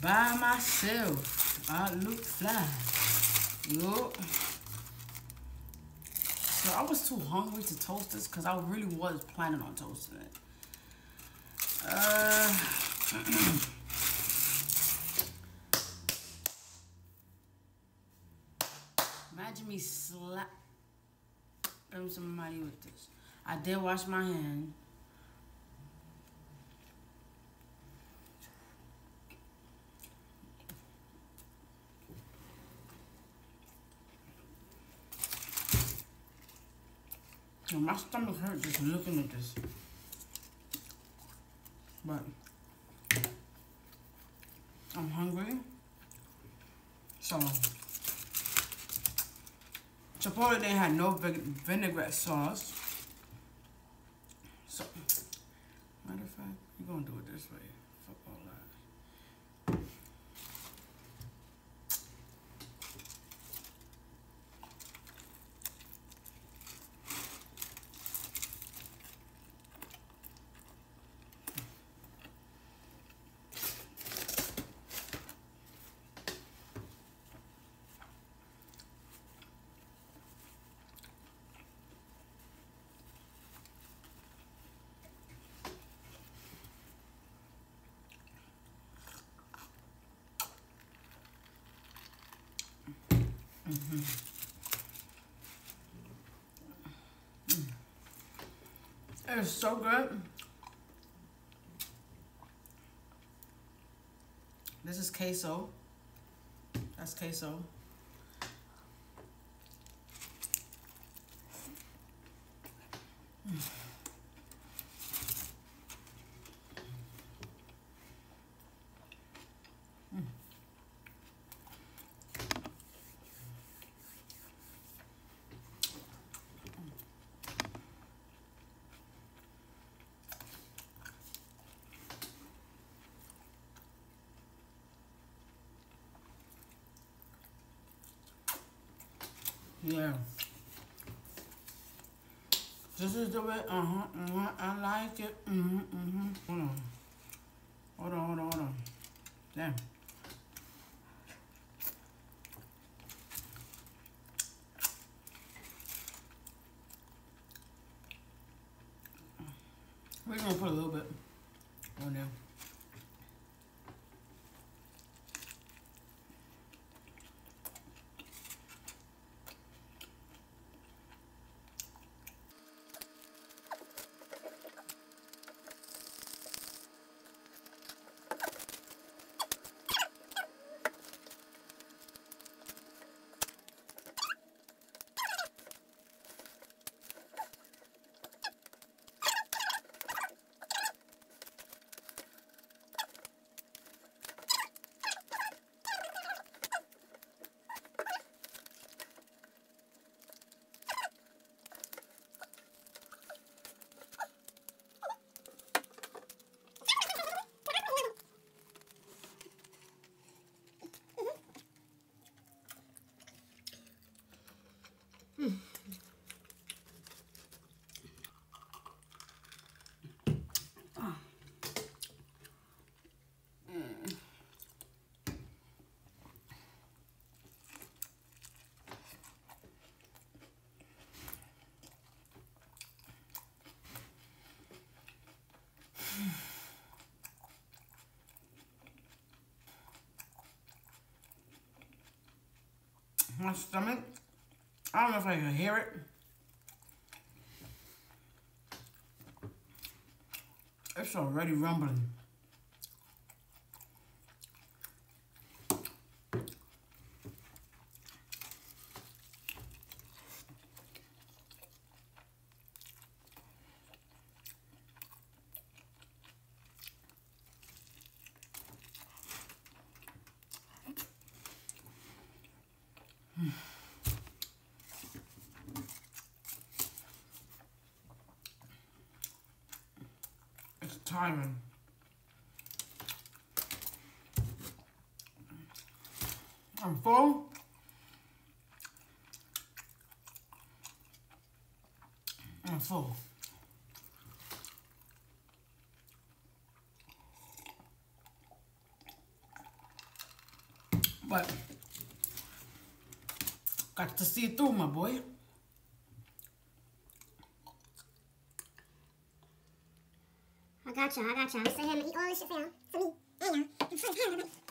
By myself. I look fly. Yup. So I was too hungry to toast this because I really was planning on toasting it. Uh, imagine me slap somebody with this. I did wash my hand. My stomach hurts just looking at this. But I'm hungry. So Chipotle they had no vinaigrette sauce. So matter of fact, we're gonna do it this way. Fuck all that. Mm-hmm. It's so good. This is queso. That's queso. Yeah. This is the way, uh-huh, uh-huh, I like it, mm-hmm, mm-hmm. Hold on. Hold on, hold on, hold on. Damn. We're gonna put a little bit on there. My stomach. I don't know if I can hear it. It's already rumbling. timing. I'm full. I'm full. But got to see it through, my boy. I got you, I got you. I'm gonna sit here and eat all this shit for y'all. For me. And uh, you.